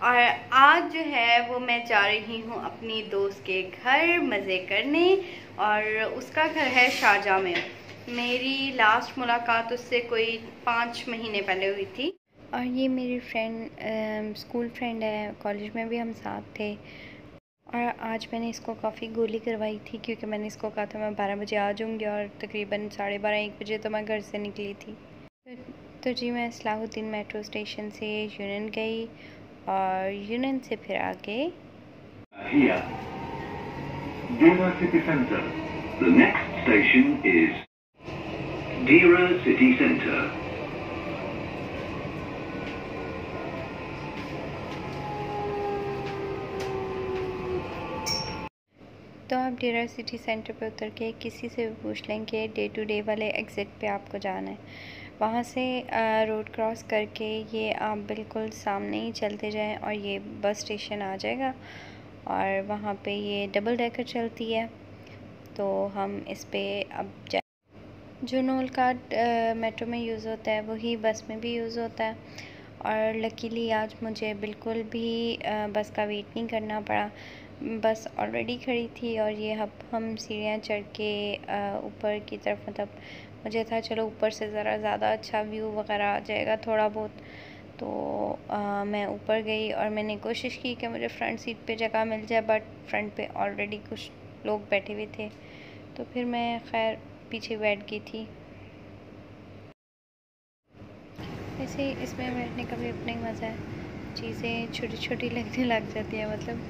और आज जो है वो मैं जा रही हूँ अपनी दोस्त के घर मज़े करने और उसका घर है शारजा में। मेरी लास्ट मुलाकात उससे कोई पाँच महीने पहले हुई थी। और ये मेरी फ्रेंड स्कूल फ्रेंड है कॉलेज में भी हम साथ थे। और आज मैंने इसको काफ़ी गोली करवाई थी क्योंकि मैंने इसको कहा था मैं बारह बजे आ जाऊँगी और तकरीबन साढ़े बारह, एक बजे तो मैं घर से निकली थी। तो, जी मैं सलाहुद्दीन मेट्रो स्टेशन से यूनियन गई और यूनियन से फिर आगे। City. तो आप डेरा सिटी सेंटर पे उतर के किसी से भी पूछ लेंगे डे टू डे वाले एग्ज़िट पे आपको जाना है। वहाँ से रोड क्रॉस करके ये आप बिल्कुल सामने ही चलते जाएँ और ये बस स्टेशन आ जाएगा। और वहाँ पे ये डबल डेकर चलती है। तो हम इस पर अब जाए जो नोल कार्ड मेट्रो में यूज़ होता है, वही बस में भी यूज़ होता है। और लकीली आज मुझे बिल्कुल भी बस का वेट नहीं करना पड़ा। बस ऑलरेडी खड़ी थी और ये अब हम सीढ़ियाँ चढ़ के ऊपर की तरफ़ मतलब मुझे था चलो ऊपर से ज़रा ज़्यादा अच्छा व्यू वगैरह आ जाएगा थोड़ा बहुत। तो आ, मैं ऊपर गई और मैंने कोशिश की कि मुझे फ्रंट सीट पे जगह मिल जाए बट फ्रंट पे ऑलरेडी कुछ लोग बैठे हुए थे। तो फिर मैं खैर पीछे बैठ गई थी। ऐसे इसमें बैठने का भी अपना ही मज़ा है। चीज़ें छोटी छोटी लगने लग जाती हैं मतलब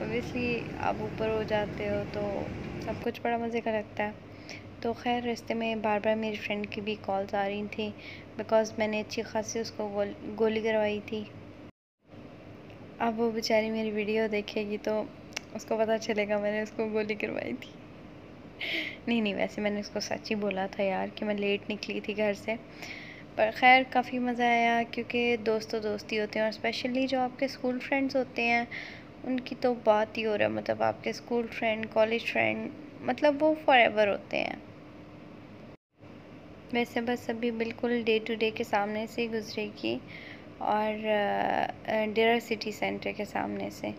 ओबियसली आप ऊपर हो जाते हो तो सब कुछ बड़ा मज़े का लगता है। तो खैर रास्ते में बार बार मेरी फ्रेंड की भी कॉल्स आ रही थी बिकॉज़ मैंने अच्छी खासी उसको गोल, गोली करवाई थी। अब वो बेचारी मेरी वीडियो देखेगी तो उसको पता चलेगा मैंने उसको गोली करवाई थी। नहीं नहीं वैसे मैंने उसको सच ही बोला था यार कि मैं लेट निकली थी घर से। पर खैर काफ़ी मज़ा आया क्योंकि दोस्त तो दोस्ती होते हैं और स्पेशली जो आपके स्कूल फ्रेंड्स होते हैं उनकी तो बात ही हो रहा है। मतलब आपके स्कूल फ्रेंड कॉलेज फ्रेंड मतलब वो फॉर होते हैं। वैसे बस अभी बिल्कुल डे टू डे के सामने से गुजरेगी और डेरा सिटी सेंटर के सामने से।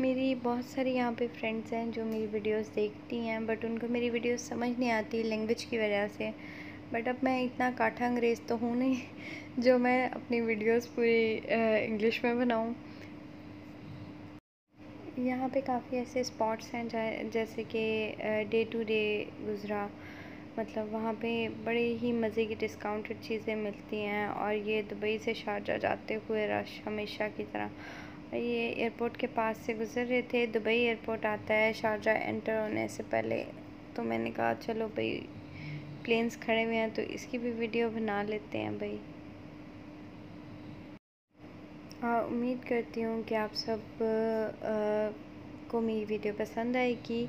मेरी बहुत सारी यहाँ पे फ्रेंड्स हैं जो मेरी वीडियोस देखती हैं, बट उनको मेरी वीडियोस समझ नहीं आती लैंग्वेज की वजह से। बट अब मैं इतना काठा अंग्रेज़ तो हूँ नहीं, जो मैं अपनी वीडियोस पूरी इंग्लिश में बनाऊँ। यहाँ पे काफ़ी ऐसे स्पॉट्स हैं जैसे कि डे टू डे गुज़रा। मतलब वहाँ पे बड़े ही मज़े की डिस्काउंटेड चीज़ें मिलती हैं और ये दुबई से शारजा जाते हुए रश हमेशा की तरह। ये एयरपोर्ट के पास से गुज़र रहे थे, दुबई एयरपोर्ट आता है, शारजा एंटर होने से पहले। तो मैंने कहा, चलो भाई प्लेन्स खड़े हुए हैं तो इसकी भी वीडियो बना लेते हैं भाई। उम्मीद करती हूँ कि आप सब आ, को मेरी वीडियो पसंद आएगी।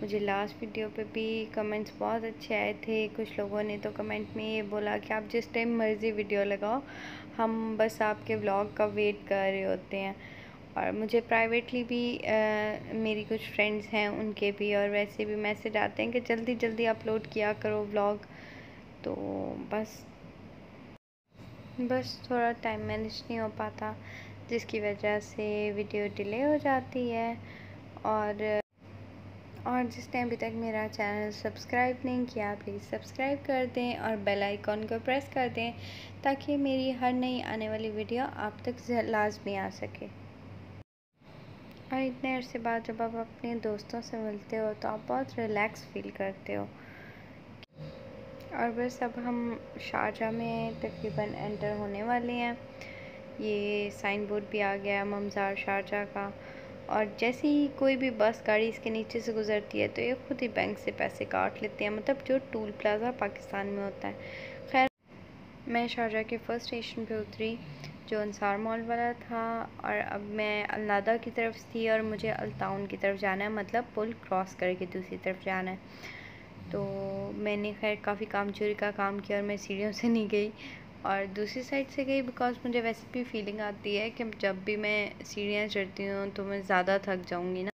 मुझे लास्ट वीडियो पे भी कमेंट्स बहुत अच्छे आए थे। कुछ लोगों ने तो कमेंट में ये बोला कि आप जिस टाइम मर्ज़ी वीडियो लगाओ हम बस आपके व्लॉग का वेट कर रहे होते हैं। और मुझे प्राइवेटली भी आ, मेरी कुछ फ्रेंड्स हैं उनके भी और वैसे भी मैसेज आते हैं कि जल्दी जल्दी अपलोड किया करो व्लॉग तो बस बस थोड़ा टाइम मैनेज नहीं हो पाता, जिसकी वजह से वीडियो डिले हो जाती है। और और जिसने अभी तक मेरा चैनल सब्सक्राइब नहीं किया प्लीज़ सब्सक्राइब कर दें और बेल आइकॉन को प्रेस कर दें, ताकि मेरी हर नई आने वाली वीडियो आप तक लाजमी आ सके। और इतने अरसे बाद जब आप अपने दोस्तों से मिलते हो तो आप बहुत रिलैक्स फील करते हो। और बस अब हम शारजा में तकरीबन एंटर होने वाले हैं। ये साइन बोर्ड भी आ गया ममज़ार शारजा का। और जैसे ही कोई भी बस गाड़ी इसके नीचे से गुज़रती है तो ये खुद ही बैंक से पैसे काट लेते हैं। मतलब जो टूल प्लाज़ा पाकिस्तान में होता है। खैर, मैं शारजा के फ़र्स्ट स्टेशन पे उतरी, जो अंसार मॉल वाला था। और अब मैं अलनादा की तरफ़ थी और मुझे अलताउन की तरफ़ जाना है। मतलब पुल क्रॉस करके दूसरी तरफ़ जाना है। तो मैंने खैर काफ़ी काम चोरी का काम किया और मैं सीढ़ियों से नहीं गई। और दूसरी साइड से गई बिकॉज़ मुझे वैसे भी फीलिंग आती है कि जब भी मैं सीढ़ियाँ चढ़ती हूँ तो मैं ज़्यादा थक जाऊँगी ना।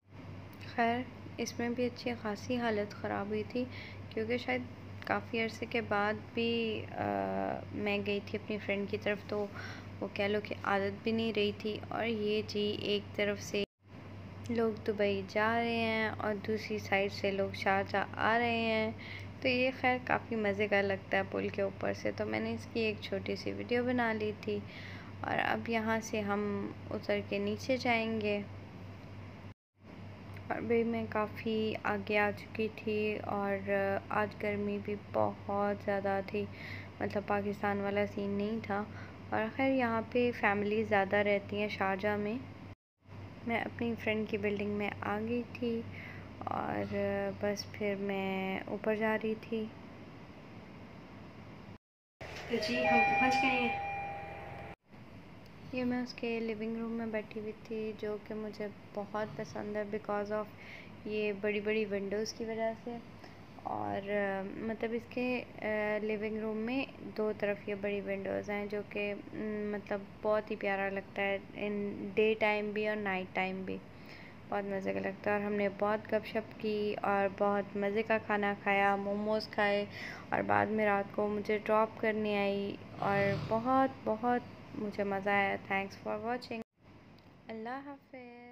खैर इसमें भी अच्छी खासी हालत ख़राब हुई थी क्योंकि शायद काफ़ी अरसे के बाद भी आ, मैं गई थी अपनी फ्रेंड की तरफ़ तो वो कह लो कि आदत भी नहीं रही थी। और ये जी एक तरफ़ से लोग दुबई जा रहे हैं और दूसरी साइड से लोग शारजाह आ रहे हैं। तो ये खैर काफ़ी मज़े का लगता है पुल के ऊपर से। तो मैंने इसकी एक छोटी सी वीडियो बना ली थी और अब यहाँ से हम उतर के नीचे जाएँगे। और भाई मैं काफ़ी आगे आ चुकी थी और आज गर्मी भी बहुत ज़्यादा थी। मतलब पाकिस्तान वाला सीन नहीं था। और ख़ैर यहाँ पे फैमिली ज़्यादा रहती हैं शारजा में। मैं अपनी फ्रेंड की बिल्डिंग में आ गई थी और बस फिर मैं ऊपर जा रही थी। तो जी हम पहुँच गए हैं। ये मैं उसके लिविंग रूम में बैठी हुई थी जो कि मुझे बहुत पसंद है बिकॉज़ ऑफ़ ये बड़ी बड़ी विंडोज़ की वजह से। और मतलब इसके लिविंग रूम में दो तरफ़ ये बड़ी विंडोज़ हैं जो कि मतलब बहुत ही प्यारा लगता है इन डे टाइम भी और नाइट टाइम भी। बहुत मज़े का लगता है और हमने बहुत गपशप की और बहुत मज़े का खाना खाया, मोमोज़ खाए और बाद में रात को मुझे ड्रॉप करने आई और बहुत बहुत मुझे मज़ा आया। थैंक्स फॉर वॉचिंग अल्लाह हाफिज़।